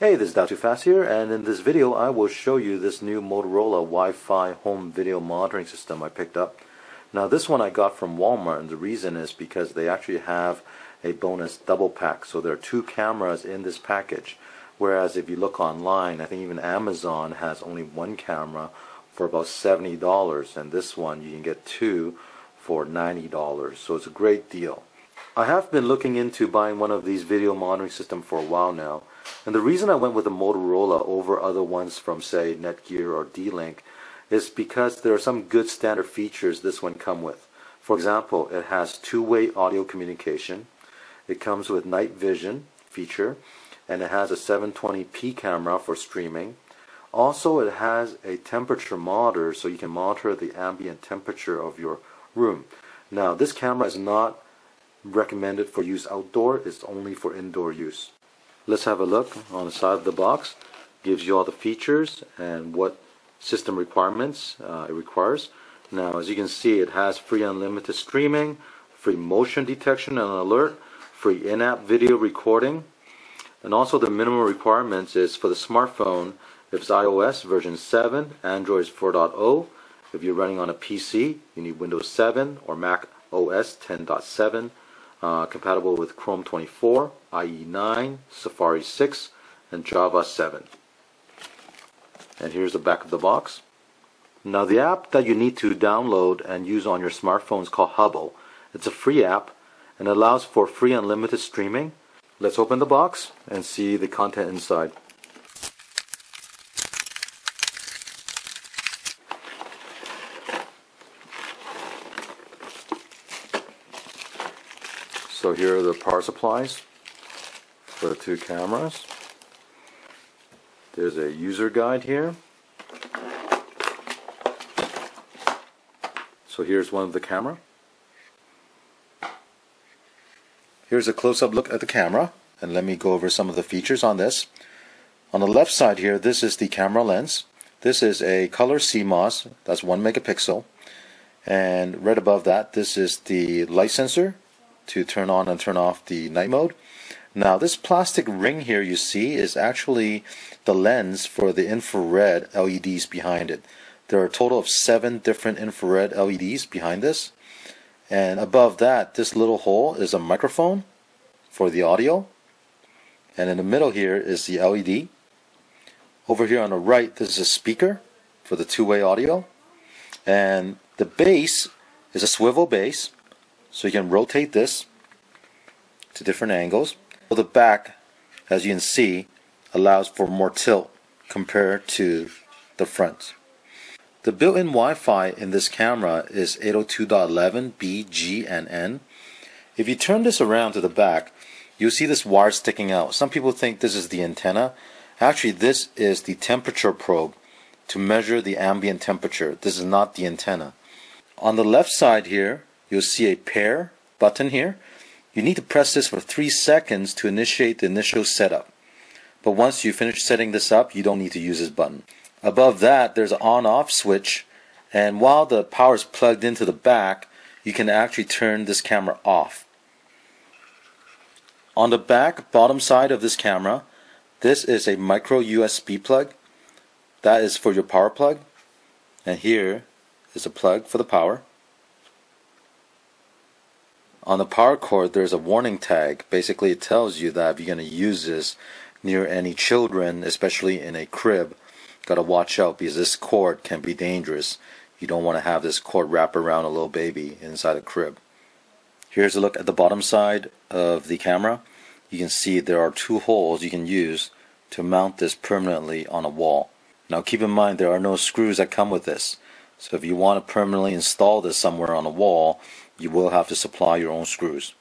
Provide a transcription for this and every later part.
Hey, this is Too Fast here, and in this video I will show you this new Motorola Wi-Fi home video monitoring system I picked up. Now this one I got from Walmart, and the reason is because they actually have a bonus double pack, so there are two cameras in this package. Whereas if you look online, I think even Amazon has only one camera for about $70, and this one you can get two for $90, so it's a great deal. I have been looking into buying one of these video monitoring systems for a while now, and the reason I went with the Motorola over other ones from say Netgear or D-Link is because there are some good standard features this one come with. For example, it has two-way audio communication. It comes with night vision feature and it has a 720p camera for streaming. Also, it has a temperature monitor so you can monitor the ambient temperature of your room. Now, this camera is not recommended for use outdoor, it's only for indoor use. Let's have a look on the side of the box. Gives you all the features and what system requirements uh, it requires. Now, as you can see, it has free unlimited streaming, free motion detection and alert, free in-app video recording, and also the minimum requirements is for the smartphone, if it's iOS version 7, Android is 4.0. If you're running on a PC, you need Windows 7 or Mac OS 10.7 uh, compatible with Chrome 24, IE 9, Safari 6, and Java 7. And here's the back of the box. Now the app that you need to download and use on your smartphone is called Hubble. It's a free app and allows for free unlimited streaming. Let's open the box and see the content inside. So here are the power supplies for the two cameras. There's a user guide here. So here's one of the camera. Here's a close-up look at the camera and let me go over some of the features on this. On the left side here, this is the camera lens. This is a color CMOS, that's one megapixel. And right above that, this is the light sensor to turn on and turn off the night mode. Now this plastic ring here you see is actually the lens for the infrared LEDs behind it. There are a total of seven different infrared LEDs behind this. And above that, this little hole is a microphone for the audio. And in the middle here is the LED. Over here on the right, this is a speaker for the two-way audio. And the base is a swivel base so you can rotate this to different angles. The back, as you can see, allows for more tilt compared to the front. The built-in Wi-Fi in this camera is 802.11 B, G, and N. If you turn this around to the back, you'll see this wire sticking out. Some people think this is the antenna. Actually, this is the temperature probe to measure the ambient temperature. This is not the antenna. On the left side here, you'll see a pair button here. You need to press this for three seconds to initiate the initial setup. But once you finish setting this up, you don't need to use this button. Above that, there's an on-off switch, and while the power is plugged into the back, you can actually turn this camera off. On the back bottom side of this camera, this is a micro USB plug. That is for your power plug. And here is a plug for the power. On the power cord, there's a warning tag. Basically, it tells you that if you're going to use this near any children, especially in a crib, got to watch out because this cord can be dangerous. You don't want to have this cord wrap around a little baby inside a crib. Here's a look at the bottom side of the camera. You can see there are two holes you can use to mount this permanently on a wall. Now keep in mind there are no screws that come with this. So if you want to permanently install this somewhere on a wall, you will have to supply your own screws.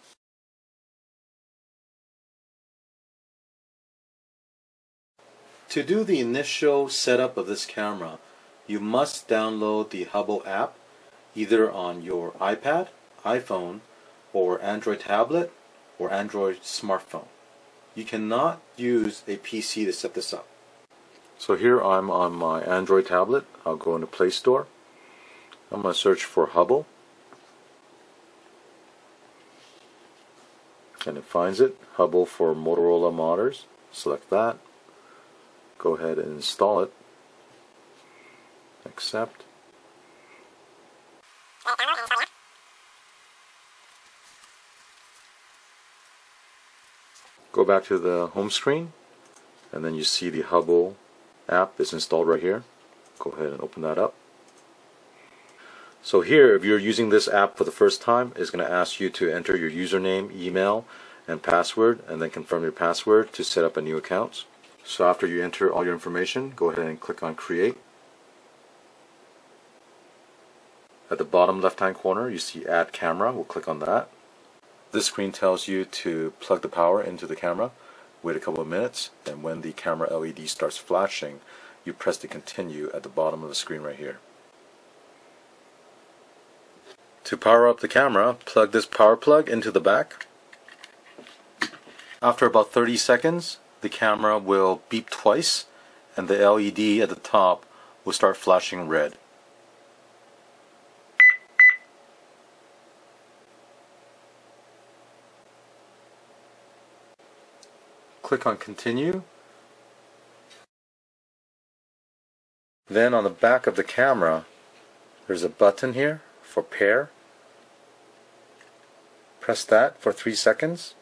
To do the initial setup of this camera, you must download the Hubble app either on your iPad, iPhone, or Android tablet or Android smartphone. You cannot use a PC to set this up. So here I'm on my Android tablet. I'll go into Play Store. I'm going to search for Hubble. And it finds it. Hubble for Motorola monitors. Select that. go ahead and install it. Accept. Go back to the home screen and then you see the Hubble app is installed right here. Go ahead and open that up. So here, if you're using this app for the first time, it's going to ask you to enter your username, email, and password, and then confirm your password to set up a new account. So after you enter all your information, go ahead and click on Create. At the bottom left-hand corner, you see Add Camera. We'll click on that. This screen tells you to plug the power into the camera, wait a couple of minutes, and when the camera LED starts flashing, you press the continue at the bottom of the screen right here. To power up the camera, plug this power plug into the back. After about 30 seconds, the camera will beep twice and the LED at the top will start flashing red. Click on continue. Then on the back of the camera, there's a button here for pair. Press that for three seconds.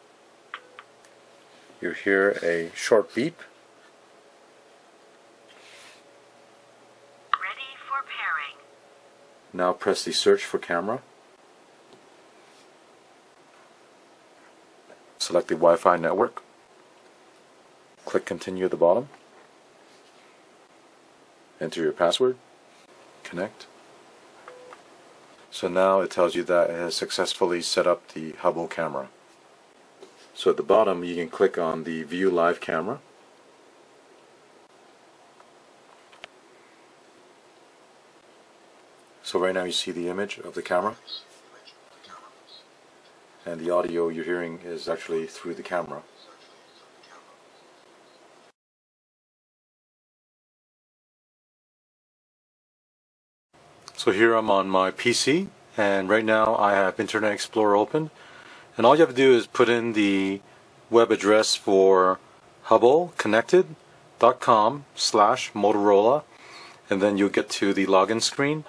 You hear a short beep. Ready for pairing. Now press the search for camera. Select the Wi-Fi network. Click continue at the bottom. Enter your password. Connect. So now it tells you that it has successfully set up the Hubble camera. So at the bottom you can click on the view live camera. So right now you see the image of the camera and the audio you're hearing is actually through the camera. So here I'm on my PC and right now I have Internet Explorer open and all you have to do is put in the web address for hubbleconnected.com slash Motorola and then you'll get to the login screen.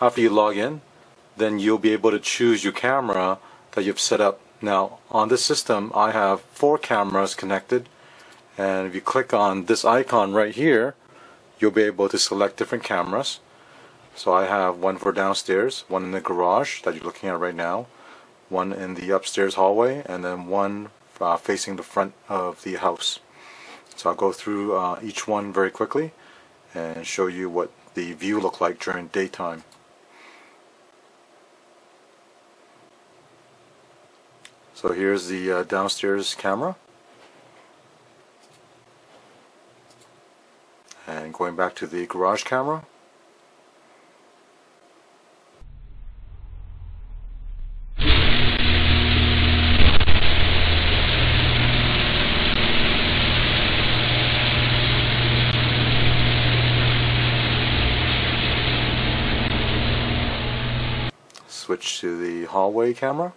After you log in then you'll be able to choose your camera that you've set up. Now on this system I have four cameras connected and if you click on this icon right here you'll be able to select different cameras so I have one for downstairs, one in the garage that you're looking at right now, one in the upstairs hallway, and then one uh, facing the front of the house. So I'll go through uh, each one very quickly and show you what the view looked like during daytime. So here's the uh, downstairs camera. And going back to the garage camera. Switch to the hallway camera.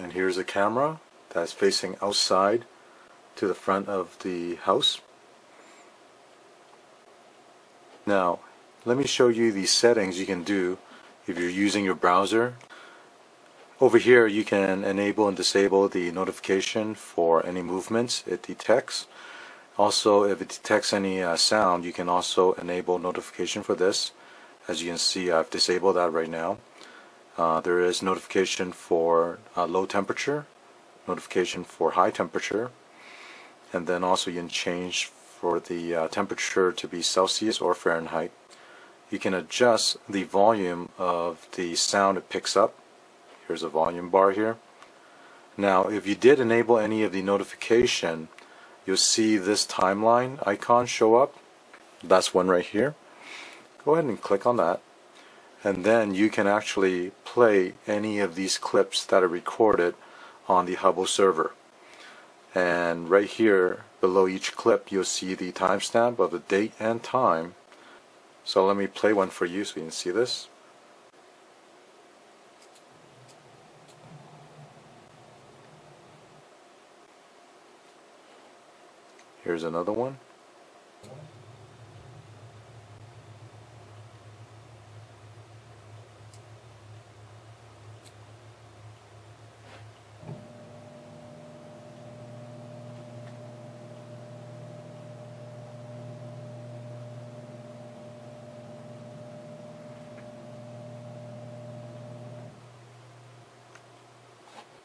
And here's a camera that's facing outside to the front of the house. Now, let me show you the settings you can do if you're using your browser. Over here you can enable and disable the notification for any movements it detects. Also if it detects any uh, sound you can also enable notification for this. As you can see I've disabled that right now. Uh, there is notification for uh, low temperature, notification for high temperature, and then also you can change for the uh, temperature to be Celsius or Fahrenheit you can adjust the volume of the sound it picks up. Here's a volume bar here. Now if you did enable any of the notification you'll see this timeline icon show up. That's one right here. Go ahead and click on that and then you can actually play any of these clips that are recorded on the Hubble server. and right here below each clip you'll see the timestamp of the date and time so let me play one for you so you can see this. Here's another one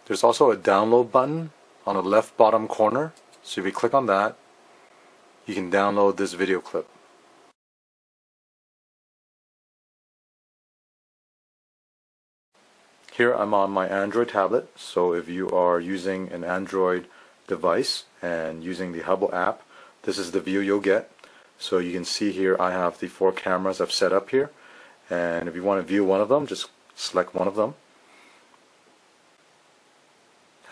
There's also a download button on the left bottom corner. So if you click on that, you can download this video clip. Here I'm on my Android tablet, so if you are using an Android device and using the Hubble app, this is the view you'll get. So you can see here I have the four cameras I've set up here, and if you want to view one of them, just select one of them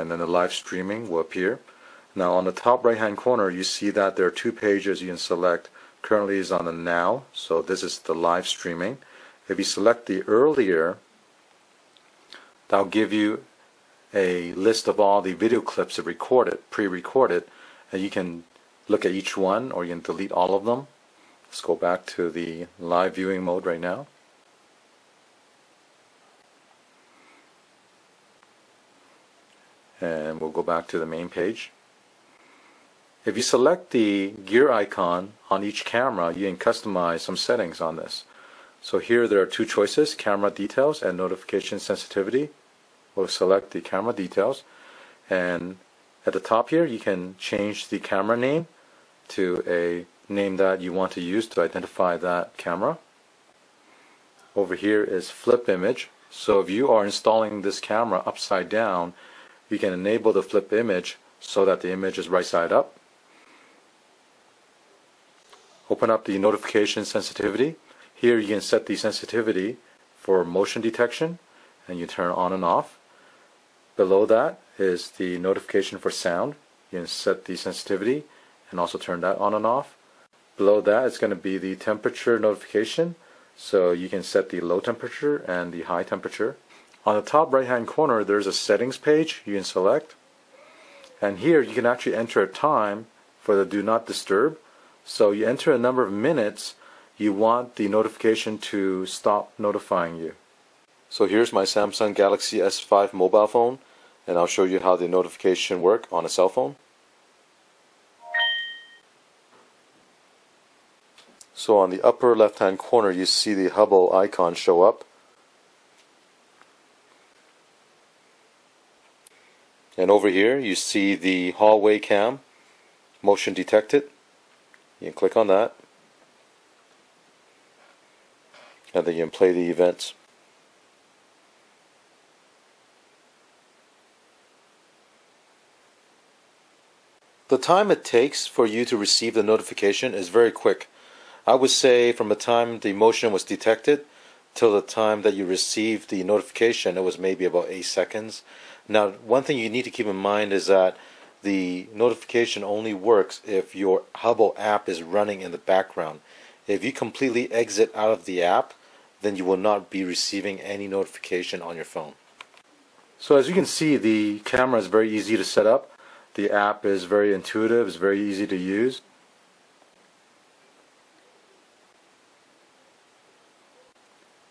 and then the live streaming will appear. Now on the top right hand corner you see that there are two pages you can select. Currently is on the now, so this is the live streaming. If you select the earlier, that'll give you a list of all the video clips that recorded, pre-recorded, and you can look at each one or you can delete all of them. Let's go back to the live viewing mode right now. And we'll go back to the main page. If you select the gear icon on each camera, you can customize some settings on this. So here there are two choices, camera details and notification sensitivity. We'll select the camera details and at the top here you can change the camera name to a name that you want to use to identify that camera. Over here is flip image. So if you are installing this camera upside down, you can enable the flip image so that the image is right side up. Open up the notification sensitivity. Here you can set the sensitivity for motion detection and you turn on and off. Below that is the notification for sound. You can set the sensitivity and also turn that on and off. Below that is going to be the temperature notification. So you can set the low temperature and the high temperature. On the top right hand corner there's a settings page you can select and here you can actually enter a time for the do not disturb so you enter a number of minutes you want the notification to stop notifying you. So here's my Samsung Galaxy S5 mobile phone and I'll show you how the notification work on a cell phone. So on the upper left hand corner you see the Hubble icon show up And over here you see the hallway cam motion detected. You can click on that. And then you can play the events. The time it takes for you to receive the notification is very quick. I would say from the time the motion was detected till the time that you received the notification, it was maybe about 8 seconds. Now, one thing you need to keep in mind is that the notification only works if your Hubble app is running in the background. If you completely exit out of the app, then you will not be receiving any notification on your phone. So as you can see, the camera is very easy to set up. The app is very intuitive, it's very easy to use.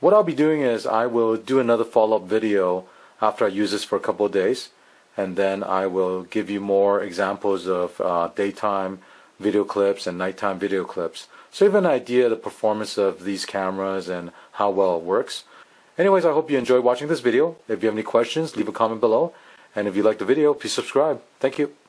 What I'll be doing is I will do another follow-up video after I use this for a couple of days and then I will give you more examples of uh, daytime video clips and nighttime video clips so you have an idea of the performance of these cameras and how well it works. Anyways, I hope you enjoyed watching this video. If you have any questions, leave a comment below. And if you like the video, please subscribe. Thank you.